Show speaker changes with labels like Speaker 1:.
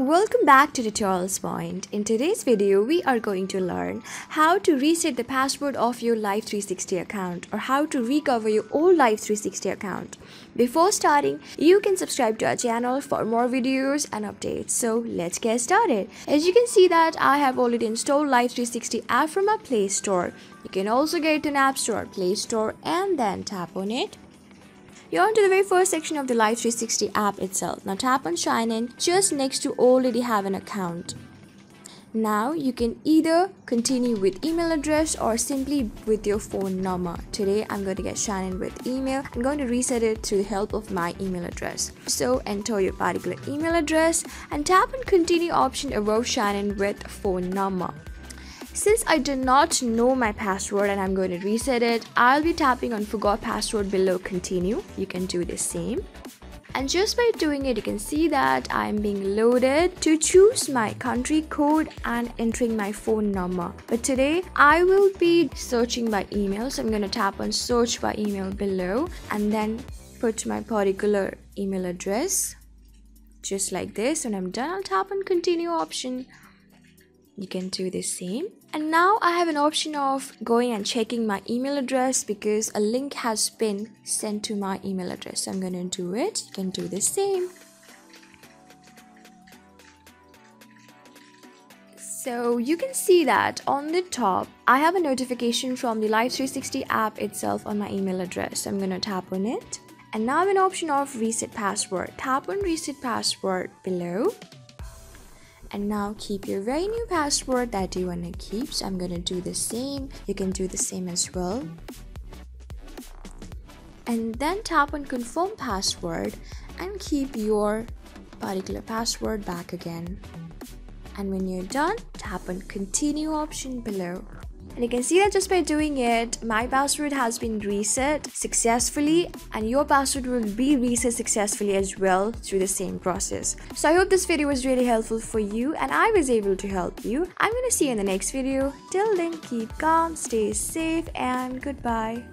Speaker 1: Welcome back to Tutorials Point. In today's video, we are going to learn how to reset the password of your Life 360 account or how to recover your old Life 360 account. Before starting, you can subscribe to our channel for more videos and updates. So let's get started. As you can see that I have already installed Life 360 app from my Play Store. You can also get it in App Store, Play Store and then tap on it you're on to the very first section of the Life 360 app itself. Now tap on sign in just next to already have an account. Now you can either continue with email address or simply with your phone number. Today I'm going to get in with email. I'm going to reset it through the help of my email address. So enter your particular email address and tap on continue option above in with phone number. Since I do not know my password and I'm going to reset it, I'll be tapping on forgot password below continue. You can do the same. And just by doing it, you can see that I'm being loaded to choose my country code and entering my phone number. But today, I will be searching by email. So I'm going to tap on search by email below and then put my particular email address just like this. And I'm done, I'll tap on continue option you can do the same and now I have an option of going and checking my email address because a link has been sent to my email address so I'm gonna do it you can do the same So you can see that on the top, I have a notification from the Life 360 app itself on my email address. So I'm going to tap on it. And now I have an option of reset password. Tap on reset password below and now keep your very new password that you want to keep. So i'm going to do the same. You can do the same as well. And then tap on confirm password and keep your particular password back again. And when you're done tap on continue option below and you can see that just by doing it my password has been reset successfully and your password will be reset successfully as well through the same process. So i hope this video was really helpful for you and i was able to help you. I'm gonna see you in the next video. Till then keep calm stay safe and goodbye